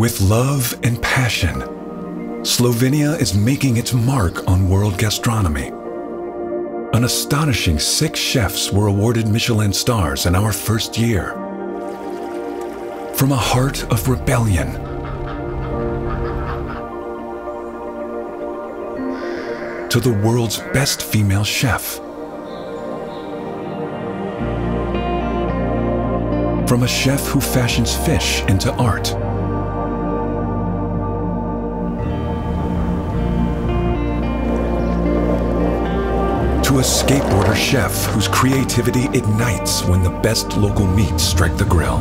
With love and passion, Slovenia is making its mark on world gastronomy. An astonishing six chefs were awarded Michelin stars in our first year. From a heart of rebellion, to the world's best female chef. From a chef who fashions fish into art. A skateboarder chef whose creativity ignites when the best local meats strike the grill.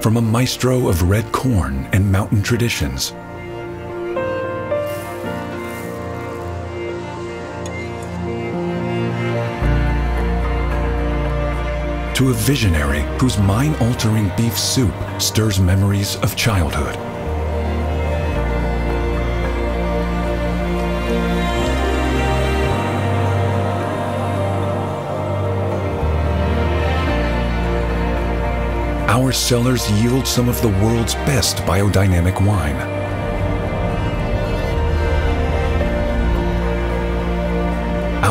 From a maestro of red corn and mountain traditions. To a visionary whose mind-altering beef soup stirs memories of childhood. Our cellars yield some of the world's best biodynamic wine.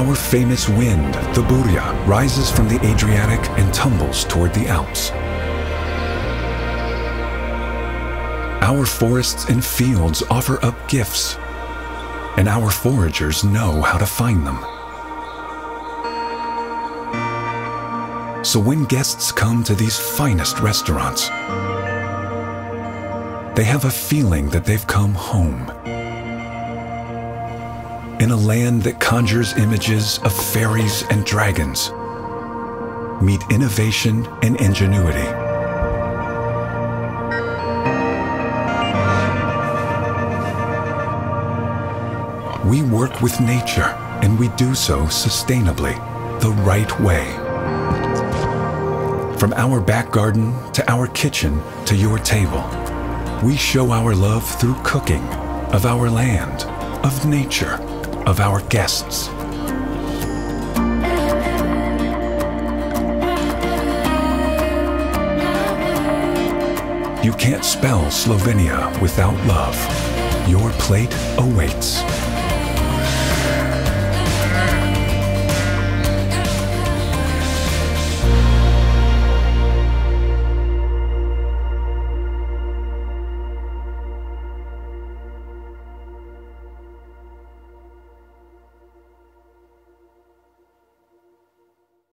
Our famous wind, the Burja, rises from the Adriatic and tumbles toward the Alps. Our forests and fields offer up gifts, and our foragers know how to find them. So when guests come to these finest restaurants, they have a feeling that they've come home. In a land that conjures images of fairies and dragons, meet innovation and ingenuity. We work with nature, and we do so sustainably, the right way. From our back garden to our kitchen to your table, we show our love through cooking of our land, of nature, of our guests. You can't spell Slovenia without love. Your plate awaits.